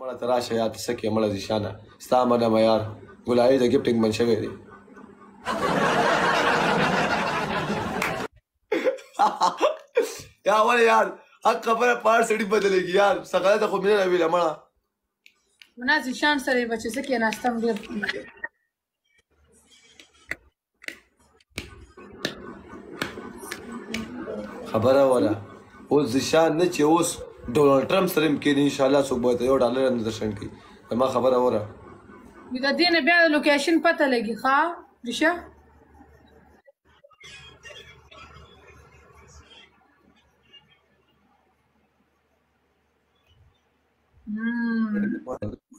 مړه ته راشه یاد څه کې مړه ذیشانه ستا منه معیار ګلایې د ګفټینګ بن شوی دی یا ول یار حق خبره پار سړی بدلېږي یار څنګه ته خو مینه نه ویله مړه منا ذیشان سره بچې څه کې ناستم ډېر خبره وره اوس ځشان نه چې اوس ډونالد ټرمپ سره هم کېني انشاءالله څوک به ته یو ډالر هم درشن کړي زما خبره وره د دې نه بیا د لوکیشن پته لګي ښه رشه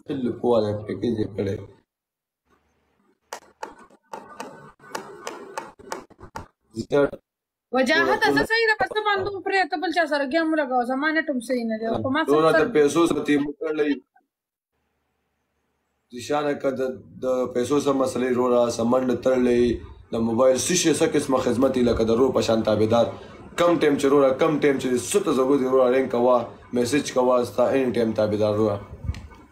تل کوه دا پیکیج کړي وجاهت څه صحیح ده پس باندې پرې ته بل چا سره ګیم لګاو زمانه ټوم صحیح نه دی په ما څه ته پیسو سره تیم کړلې ځشانه کده د پیسو سره مسلې رورا سمند ترلې د موبایل سیشه څه قسمه خدمت لکه د رو پشان تابعدار کم ټیم چې رورا کم ټیم چې ست ضرورت رورا رنګ کوا میسج کوا ستا ان ټیم تابعدار رورا